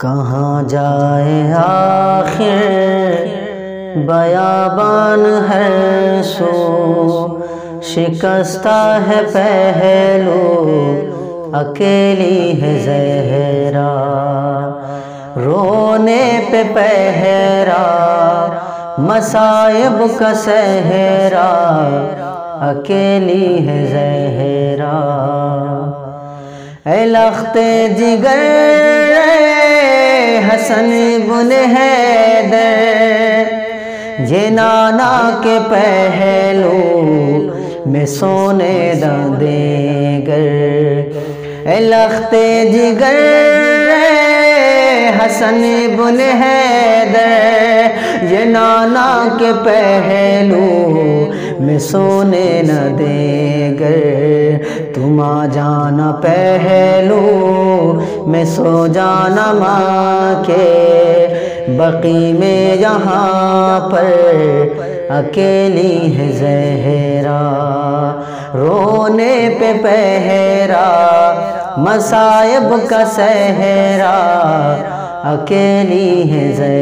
कहाँ जाए आखिर? बयाबान है सो। शिकस्ता है पहलू। अकेली है जहरा। रोने पे पहरा। मसायब का सहरा। अकेली है जहरा। लखते जिगर हसन बुन है दर जे नाना के पहलू में सोने देगर लखते जिगर, हसन बुन है दर ये नाना के पहलू में सोने न देगर आ जाना पहलू, में सो जाना माँ के बकी में यहाँ पर अकेली है जहरा। रोने पे पहरा, मसायब का सहरा। अकेली है जहरा।